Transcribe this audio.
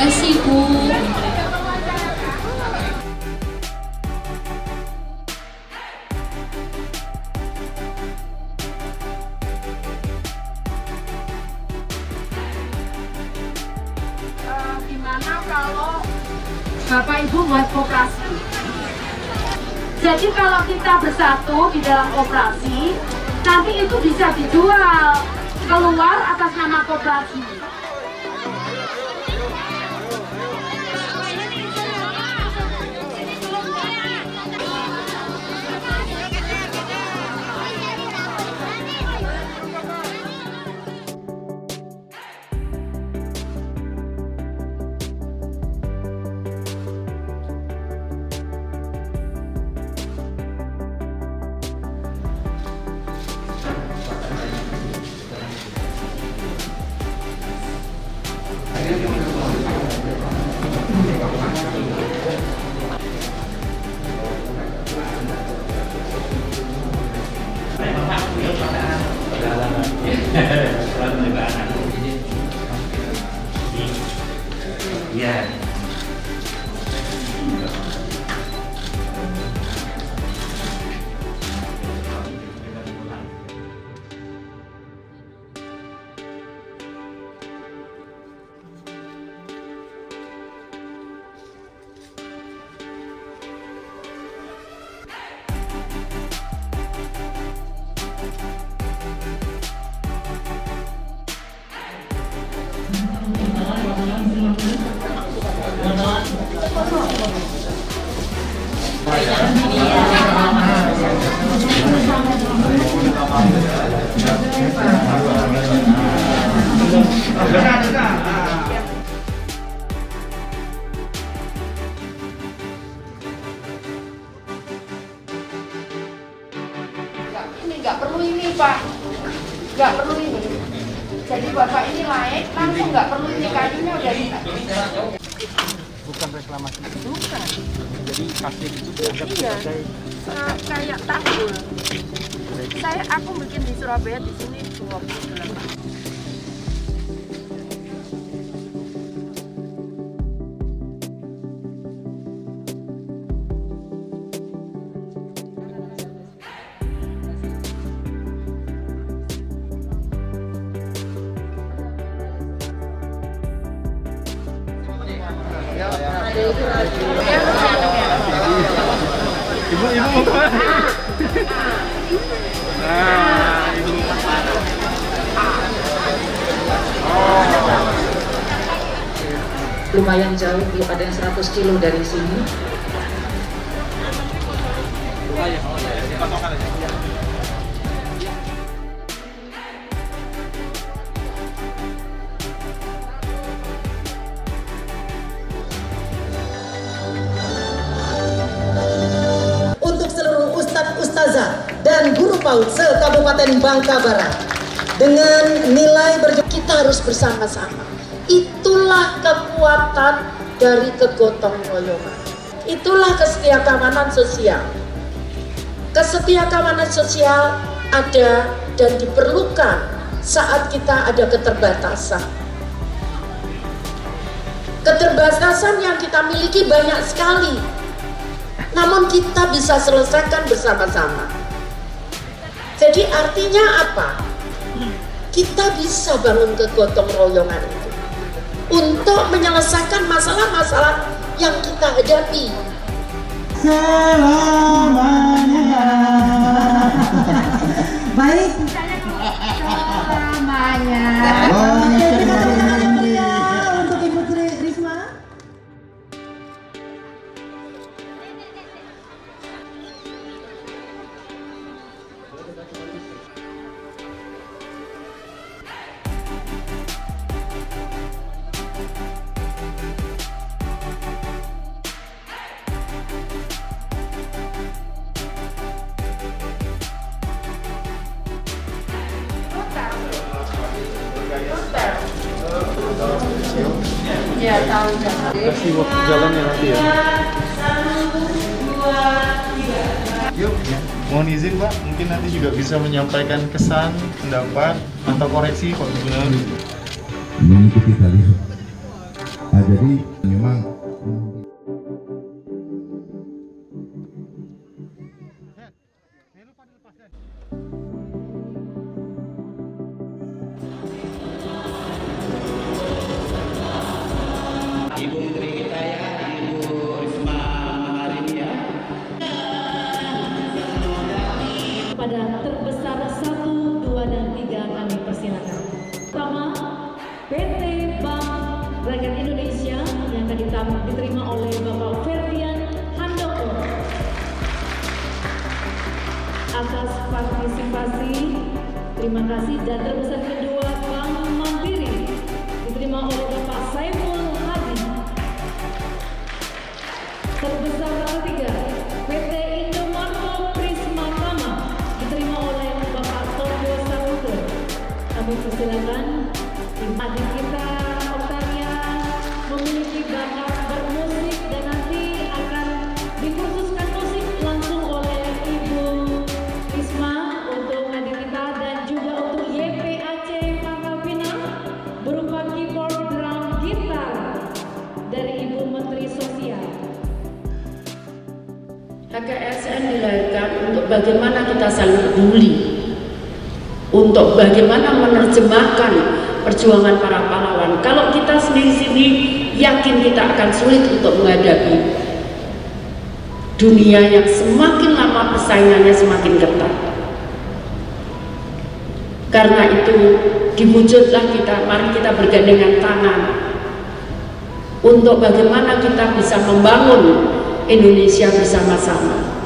Kasih Bu. Eh, gimana kalau Bapak Ibu buat koperasi? Jadi kalau kita bersatu di dalam koperasi, nanti itu bisa dijual keluar atas nama koperasi. Ini nggak perlu ini Pak, nggak perlu ini. Jadi Bapak ini naik, langsung nggak perlu ini kayunya udah bukan reklamasi Bukan, jadi pasir itu dianggap Iya. sebagai Nah, kayak tanggul. Saya aku bikin di Surabaya di sini 28. Ibu ibu mau ke mana nah ibu lumayan jauh, ada yang 100 kilo dari sini. untuk PAUD se-Kabupaten Bangka Barat. Dengan nilai berjuang kita harus bersama-sama. Itulah kekuatan dari kegotong royongan. Itulah kesetiakawanan sosial. Kesetiakawanan sosial ada dan diperlukan saat kita ada keterbatasan. Keterbatasan yang kita miliki banyak sekali, namun kita bisa selesaikan bersama-sama. Jadi artinya apa? Kita bisa bangun kegotong royongan itu untuk menyelesaikan masalah-masalah yang kita hadapi. Baik. Selamanya. Ya tahu. kasih waktu jalan ya nanti ya. Yuk mohon izin pak. Mungkin nanti juga bisa menyampaikan kesan pendapat atau koreksi kalau benar mengikuti tali. Nah, jadi ditam- diterima oleh Bapak Ferdian Handoko atas partisipasi. Terima kasih dan terbesar kedua Bank Mandiri diterima oleh Bapak Saiful Hadi. Terbesar ketiga, PT Indomarko Prisma Tama diterima oleh Bapak Toyo Saputo. Kami persilakan HKSN dilahirkan untuk bagaimana kita saling peduli. Untuk bagaimana menerjemahkan perjuangan para pahlawan. Kalau kita sendiri-sendiri yakin kita akan sulit untuk menghadapi dunia yang semakin lama persaingannya semakin ketat. Karena itu diwujudlah kita mari kita bergandengan tangan untuk bagaimana kita bisa membangun Indonesia bersama-sama.